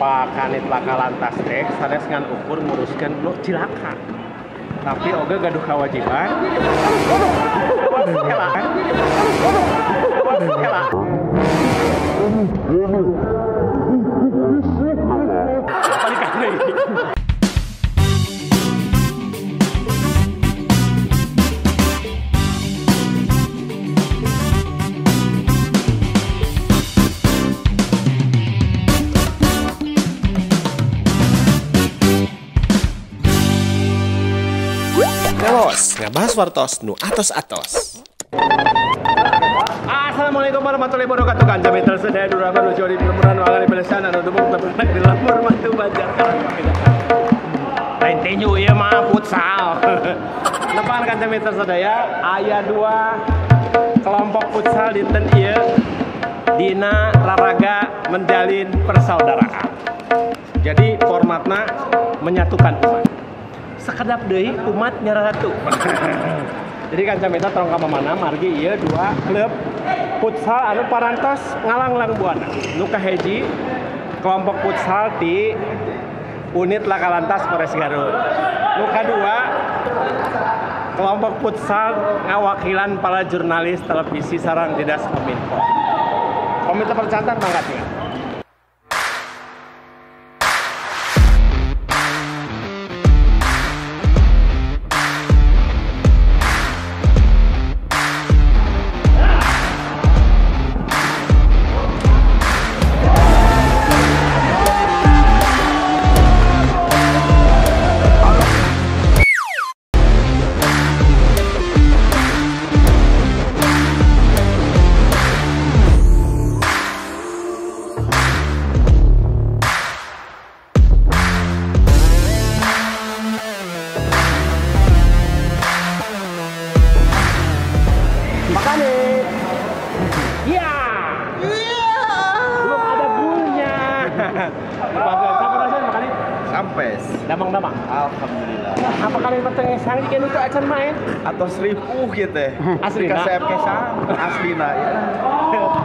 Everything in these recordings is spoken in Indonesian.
Pak Kanit laka lantas teh sanes ngan ukur nguruskeun lo cilaka. Tapi oge gaduh kewajiban. Waduh, kan? Nelos, ngabahas wartos. Nu atos-atos. Assalamualaikum warahmatullahi wabarakatuh. Kanca mitra sedaya durakan ujo di permuran wangan di pelesan anu dubung tebenak di lamur mantu bajar Lain tinju ieu mah futsal. Depan kanca mitra sedaya aya dua kelompok futsal dinten ieu dina raraga menjalin persaudaraan. Jadi formatnya menyatukan umat sekedap deh umat nyaratu jadi kan minta terong kama mana margi iya dua klub futsal anu parantos ngalang-lang buana. Nuka heji kelompok futsal di unit lakalantas Polres Garut. Nuka dua kelompok futsal ngawakilan para jurnalis televisi sarang dinas kominfo. Komite percantan mangkat Damang-damang. Alhamdulillah. Apa kalian percaya sang di itu acan main? Atau seribu gitu. Asli ka saya kesang aslina ya.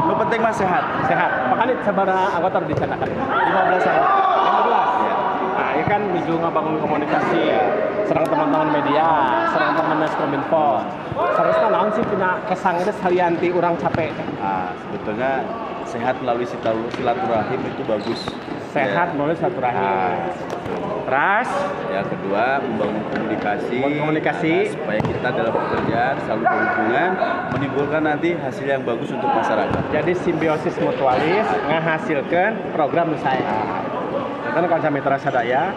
Lu penting mah sehat. Sehat. Makanya sabara anggota dicetakkan. 15 hari. 15. Ya. Nah, ini kan menuju ngabangun komunikasi serang teman-teman media, serang teman Kominfo. Seharusnya naon sih punya kesang itu salianti orang capek. Ah, sebetulnya sehat melalui silaturahim itu bagus. Sehat ya. melalui silaturahim. Nah, Terus yang kedua membangun komunikasi, membangun komunikasi nah, supaya kita dalam pekerjaan selalu berhubungan menimbulkan nanti hasil yang bagus untuk masyarakat. Jadi simbiosis mutualis menghasilkan program saya. Dan kalau mitra sadaya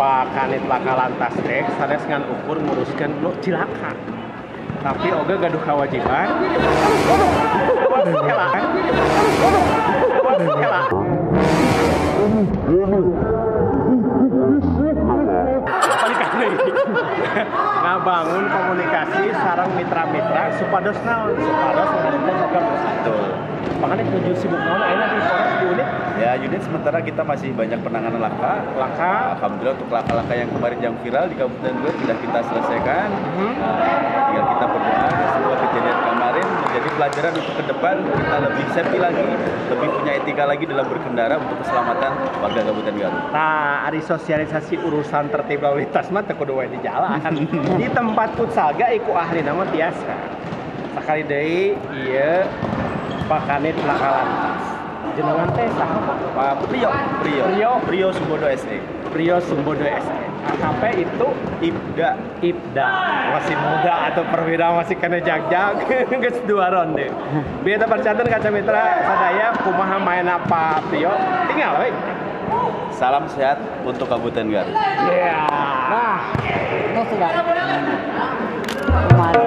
Pak Kanit Laka Lantas teh sanes ngan ukur nguruskan lo cilaka. Tapi oga gaduh kewajiban. Waduh, ngabangun komunikasi sarang mitra-mitra supados naon supados kita juga bersatu. Makanya tujuh sibuk naon akhirnya di di unit. Ya unit sementara kita masih banyak penanganan laka laka alhamdulillah untuk laka-laka yang kemarin yang viral di Kabupaten Gue sudah kita selesaikan. Mm-hmm. nah, tinggal kita menjadi pelajaran untuk ke depan kita lebih safety lagi lebih punya etika lagi dalam berkendara untuk keselamatan warga Kabupaten Garut. Nah ada sosialisasi urusan tertib lalu lintas mah kudu di jalan. Di tempat futsal gak iku ahli nama biasa sekali deh iya Pak Kanit Lakalantas jenengan teh saha Pak Prio Prio Prio Prio Sumbodo SE Prio Sumbodo SE sampai itu Ibda. Ibda. Masih muda atau perwira masih kena jag-jag. Geus dua ronde. Biar percatan kaca mitra sadaya kumaha main apa Prio tinggal we Salam sehat untuk Kabupaten Garut. Iya. Yeah. Nah, itu sudah. Kemarin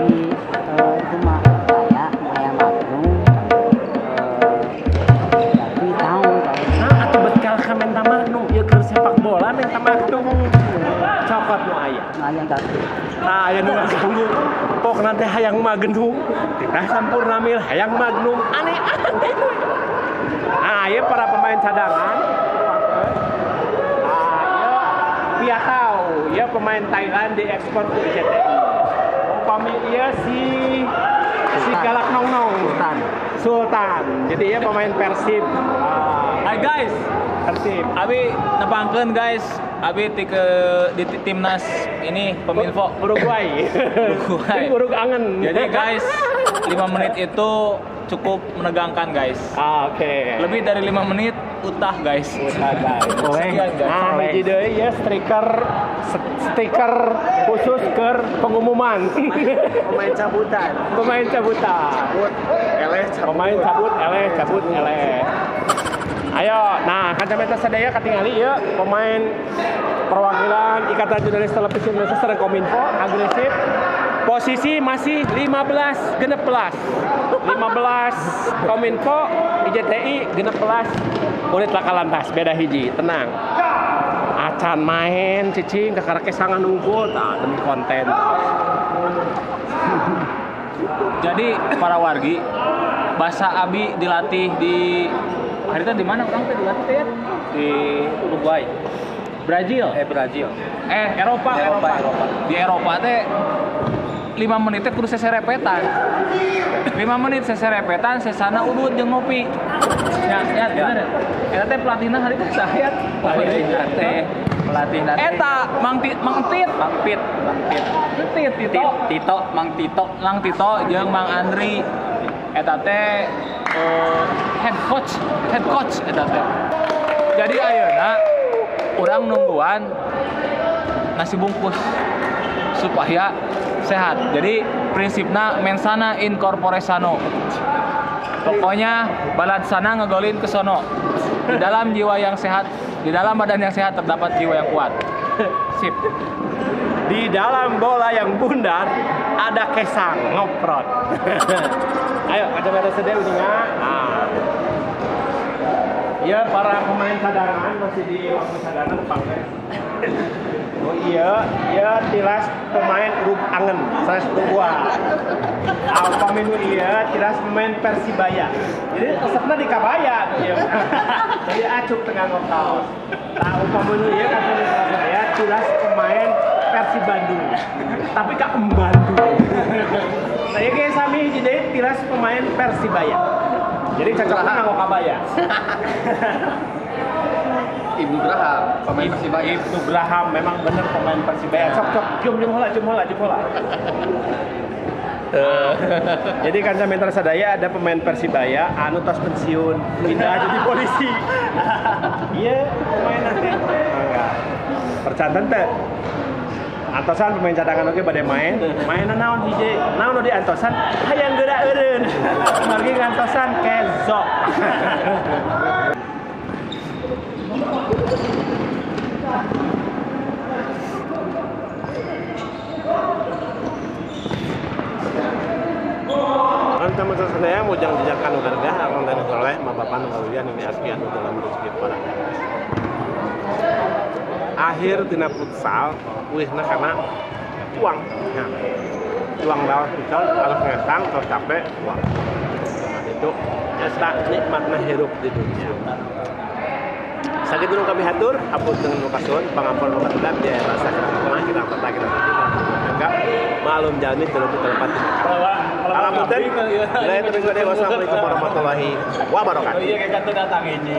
nanti hayang Magnum? Kita sampurna mil hayang Magnum. Aneh aneh nah ya para pemain cadangan. Dia tahu. Ya pemain Thailand diekspor ke RCTI umpami iya si si galak nong nong. Sultan. Sultan. Jadi ya pemain Persib. Hai guys. Persib. Abi nepangkeun guys. Abi ti ke di ti- timnas ini Kominfo. Uruguay. Uruguay. Ini Urug angen. Jadi guys, 5 menit itu cukup menegangkan guys. Ah, Oke. Lebih dari 5 menit utah guys. Udah, guys. Sekian, guys. Nah, hiji deui ya stiker st- stiker khusus ke pengumuman. Pemain cabutan. Pemain cabutan. Eleh Pemain cabut eleh, cabut eleh. Ayo, nah kacamata sadaya katingali ya pemain perwakilan Ikatan Jurnalis Televisi Indonesia serta Kominfo agresif. Posisi masih 15 genep belas. 15 Kominfo, IJTI genep belas. Unit laka lantas beda hiji, tenang. Acan main cicing ke karake sangan unggul tak demi konten. Jadi para wargi bahasa Abi dilatih di hari itu di mana orang dilatih teh ya? Di Uruguay. Brazil. Eh Brazil. Eh Eropa, Eropa, Eropa. Di Eropa teh 5 menit teh kudu seserepetan. 5 menit seserepetan, sesana udut jeung ngopi. Ya, ya, bener. Eta teh pelatihna hari teh saya. Pelatihna teh. Pelatihna teh. Eta Mang Tit, Mang Tit, Mang Pit, Mang Pit. Tit, Tito. Tito, Mang Tito. Lang Tito jeung Mang Andri eta teh eh, head coach, head coach eta teh. Jadi ayeuna urang nungguan nasi bungkus supaya sehat. Jadi prinsipna mensana in corpore sano. Pokoknya balad sana ngegolin ke sono. Di dalam jiwa yang sehat, di dalam badan yang sehat terdapat jiwa yang kuat. Sip. Di dalam bola yang bundar ada kesang ngoprot. Ayo kacamata sedih udah Nah. Ya para pemain cadangan masih di waktu cadangan pakai. Oh iya, ya tilas pemain Urug Angen, saya Uruguay. Alfa minu iya, tilas pemain Persibaya. Jadi resepnya di Kabaya, iya. Jadi acuk tengah ngokaos. Nah, minu iya kata saya, tilas pemain Persib Bandung. Tapi kak Bandung. Saya kayak sami jadi tilas pemain Persibaya. Jadi cocoknya nggak kabaya. Ibu Graham, pemain Persibaya. Ibnu Graham memang bener pemain Persibaya. Cok cok, cium cium hola, cium hola, cium hola. Jadi kan Mentor Sadaya ada pemain Persibaya, anu tos pensiun, pindah jadi polisi. Iya, pemain nanti. Percantan teh. Antosan pemain cadangan oke pada main, mainan naon hiji, naon di Antosan, hayang geura eureun. Margi ngantosan kezok. Kan sama saya mau jangan dijakan harga akan dari soleh mapapan kawian ini askian dalam rezeki para akhir tina futsal wihna karena uang ya. uang lawan futsal harus ngetang kalau capek uang nah, itu ya tak nikmatna hirup di dunia Sakit dulu kami hatur, hapus dengan mukasun, pengampun tetap, dia rasa kita ke mana, kita kota, kita kita enggak, malum jalmi terlalu terlepas. Alhamdulillah, bila itu minggu Wassalamualaikum warahmatullahi wabarakatuh. Iya kayak datang ini.